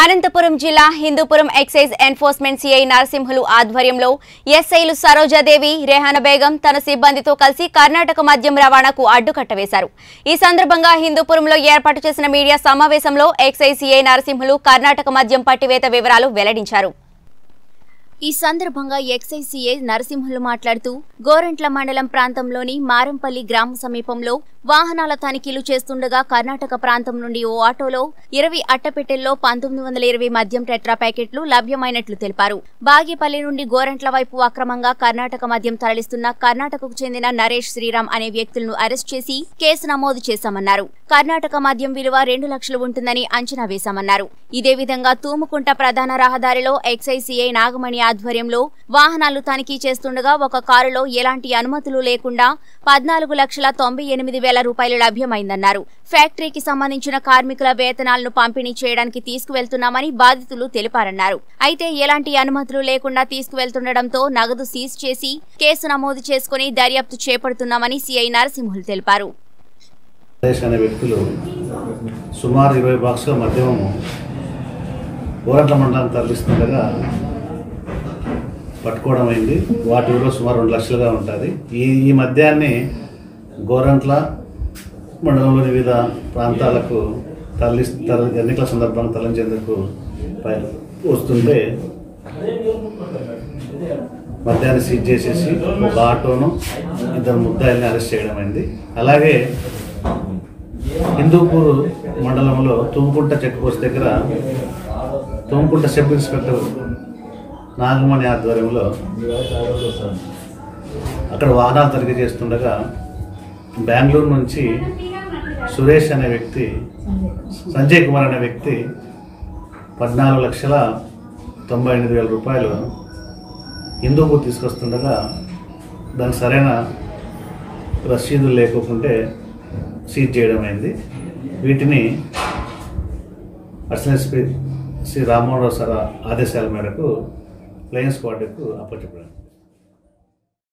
అనంతపురం జిల్లా Hindupuram excise enforcement CI Narasimhulu ఆధ్వర్యంలో ఎస్ఐలు సరోజాదేవి రెహాన బేగం తన సిబ్బందితో కలిసి కర్ణాటక మద్యం రవాణాకు అడ్డుకట్ట వేశారు ఈ సందర్భంగా హిందూపురంలో ఏర్పాటు చేసిన మీడియా సమావేశంలో ఎక్సైజ్ సిఐ నరసింహులు కర్ణాటక మద్యం పట్టివేత వివరాలు వెల్లడించారు. ఈ సందర్భంగా ఎక్సైసీఏ నరసింహులు మాట్లాడుతూ గోరంట్ల మండలం ప్రాంతంలోని మారంపల్లి గ్రామ సమీపంలో వాహనాల తనిఖీలు చేస్తుండగా కర్ణాటక ప్రాంతం నుండి ఓ ఆటోలో ఇరవై అట్టపెట్టెల్లో పంతొమ్మిది వందల ఇరవై మద్యం టెట్రా ప్యాకెట్లు లభ్యమైనట్లు తెలిపారు. బాగేపల్లి నుండి గోరంట్ల వైపు అక్రమంగా కర్ణాటక మద్యం తరలిస్తున్న కర్ణాటకకు చెందిన నరేష్ శ్రీరామ్ అనే వ్యక్తులను అరెస్ట్ చేసి కేసు నమోదు చేశామన్నారు. కర్ణాటక మద్యం విలువ రెండు లక్షలు ఉంటుందని అంచనా వేశామన్నారు. ఇదే విధంగా తూముకుంట ప్రధాన రహదారిలో ఎక్సైసీఐ నాగమణి ఆధ్వర్యంలో వాహనాలు తనిఖీ చేస్తుండగా ఒక కారులో ఎలాంటి అనుమతులు లేకుండా పద్నాలుగు లక్షల తొంభై ఎనిమిది వేల రూపాయలు లభ్యమైందన్నారు. ఫ్యాక్టరీకి సంబంధించిన కార్మికుల వేతనాలను పంపిణీ చేయడానికి తీసుకువెళ్తున్నామని బాధితులు తెలిపారన్నారు. అయితే ఎలాంటి అనుమతులు లేకుండా తీసుకువెళ్తుండటంతో నగదు సీజ్ చేసి కేసు నమోదు చేసుకుని దర్యాప్తు చేపడుతున్నామని సిఐ నరసింహులు తెలిపారు. వ్యక్తులు సుమారు ఇరవై బాక్సుల మద్యమము గోరంట్ల మండలాన్ని తరలిస్తుండగా పట్టుకోవడం అయింది వాటి విలువ సుమారు రెండు లక్షలుగా ఉంటుంది. ఈ ఈ మద్యాన్ని గోరంట్ల మండలంలోని వివిధ ప్రాంతాలకు తరలి తర ఎన్నికల సందర్భంగా తరలించేందుకు పై- వస్తుంటే మద్యాన్ని సీజ్ చేసేసి ఒక ఆటోను ఇద్దరు ముద్దాయిల్ని అరెస్ట్ చేయడం అయింది అలాగే హిందూపూర్ మండలంలో తుమ్ముకుంట చెక్ పోస్ట్ దగ్గర తుమ్ముకుంట సబ్ ఇన్స్పెక్టర్ నాగమణి ఆధ్వర్యంలో అక్కడ వాహనాలు తనిఖీ చేస్తుండగా బెంగళూరు నుంచి సురేష్ అనే వ్యక్తి సంజయ్ కుమార్ అనే వ్యక్తి పద్నాలుగు లక్షల తొంభై ఎనిమిది వేల రూపాయలు హిందూపూర్ తీసుకొస్తుండగా దానికి సరైన రసీదులు లేకుంటే సీజ్ చేయడం అయింది. వీటిని additional SP Shri Rammohan Rao sir ఆదేశాల మేరకు లయన్స్ స్క్వాడ్కు అప్పచెప్పడానికి.